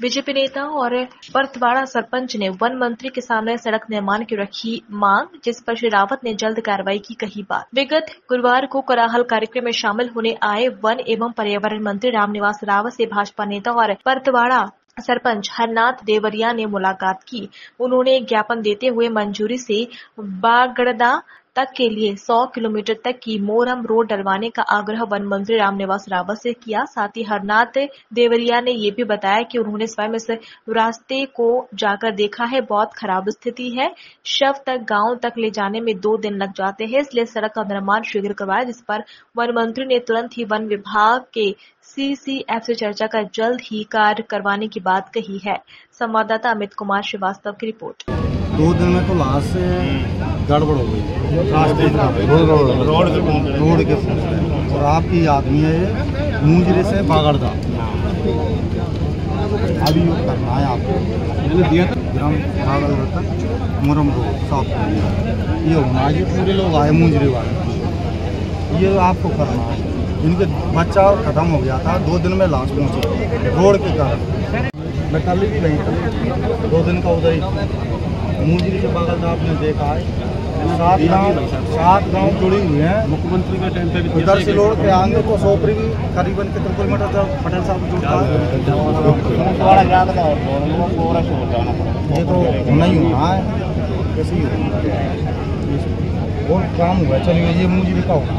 BJP नेता और परतवाड़ा सरपंच ने वन मंत्री के सामने सड़क निर्माण की रखी मांग, जिस पर श्री रावत ने जल्द कार्रवाई की, कही बात। विगत गुरुवार को कराहल कार्यक्रम में शामिल होने आए वन एवं पर्यावरण मंत्री रामनिवास रावत से भाजपा नेता और परतवाड़ा सरपंच हरनाथ देवरिया ने मुलाकात की। उन्होंने ज्ञापन देते हुए मंजूरी से बागड़दा तक के लिए 100 किलोमीटर तक की मोरम रोड डलवाने का आग्रह वन मंत्री रामनिवास रावत से किया। साथ ही हरनाथ देवरिया ने ये भी बताया कि उन्होंने स्वयं इस रास्ते को जाकर देखा है। बहुत खराब स्थिति है। शव तक, गाँव तक ले जाने में दो दिन लग जाते हैं। इसलिए सड़क का निर्माण शीघ्र करवाया, जिस पर वन मंत्री ने तुरंत ही वन विभाग के सीसीएफ से चर्चा कर जल्द ही कार्य करवाने की बात कही है। संवाददाता अमित कुमार श्रीवास्तव की रिपोर्ट। दो दिन में तो लाश से गड़बड़ हो गई। रास्ते रोड रोड के और आपकी आदमी है ये मुंजरे से बागड़दा। अभी वो करना है आपको। दिया था। ग्राम बागड़दा तक मुरम रोड साफ़ करना ये होना है ये पूरे लोग आए मुंजरे वाले। ये आपको करना है। इनके बच्चा खत्म हो गया था दो दिन में लाश पहुँची। रोड के कारण। मैं कल भी नहीं था। दो दिन का उधर ही। मुंजरी से बागड़दा आपने देखा है। सात गाँव सात गाँव जुड़ी हुए हैं। मुख्यमंत्री के टाइम पे भी उधर से लोड के आगे को सोपरी भी करीबन कितने किलोमीटर तक पटेल साहब जुड़ता है? ये तो नहीं होना है। कैसे ही होना बहुत काम हुआ है। चलिए ये मुझे भी का होगा